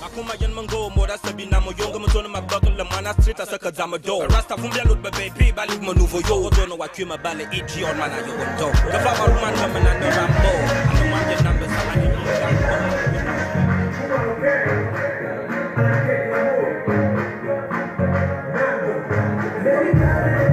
Makuma yen mango moda sabina mo yonga mo tona ma buckle la mana street asaka zama do. Rasta fumbia lut ba baby bali mo nouveau yo. Odono wa kima bale iti on mana yo wondo Gafa ma ruman ma mana no rambo. Ano man yen number sama ni yo Yes,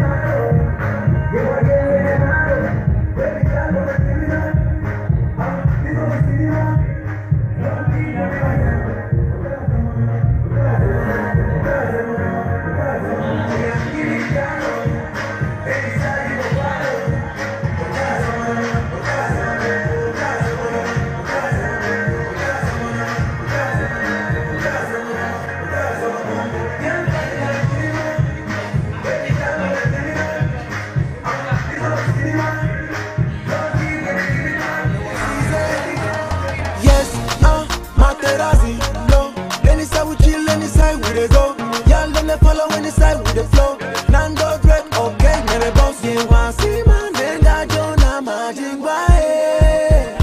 anytime we dey go. Y'all them they follow anytime we dey flow. Nando dread, okay, never bounce. You want see man, then that Jonah magic by.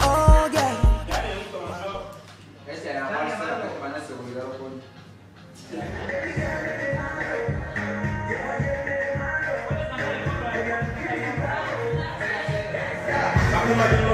Oh yeah. Makuma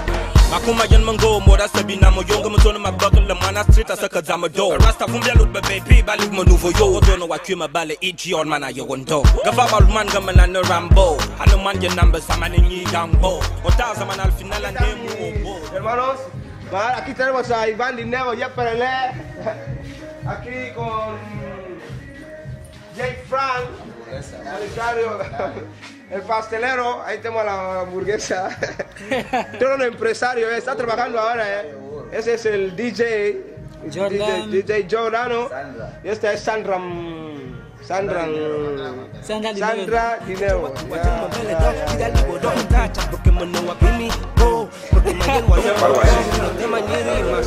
Makuma yen mango moda sabina mo yonga mo tona ma buckle la mana street asaka zama do Rasta fumbia lut ba baby bali mo nouveau yo Odono wa kima bale iti on mana yo wondo Gafa ma man ga mana no rambo. Ano man yen number sama ni nyi gambo Odaza mana al final ande obo Hermanos, aquí tenemos a Iván Dinero, ya Perelé, aquí con Jake Frank, Alicario, el pastelero, ahí tenemos la hamburguesa. Todo un empresario, eh, está trabajando ahora, eh. Ese es el DJ, Jordan. DJ, DJ Jordano, y esta es Sandra, mm, Sandra, Sandra Dinero. Sandra Dinero. Libo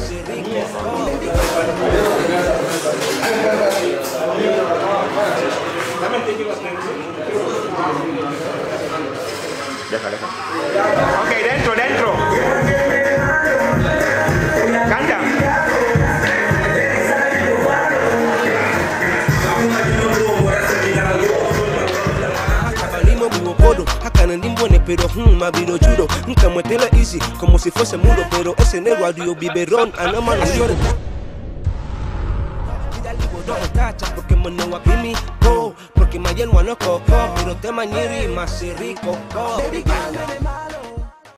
Deja, deja. Ok, dentro, dentro. Canta. Hakanan dimbone pero hmm, mabiro chudo Nunca muételo easy, como si fuese muro Pero ese negro adiós biberón, a no manos lloro Porque me no a kimajel mwanoko ho birotema nyiri masiriko ho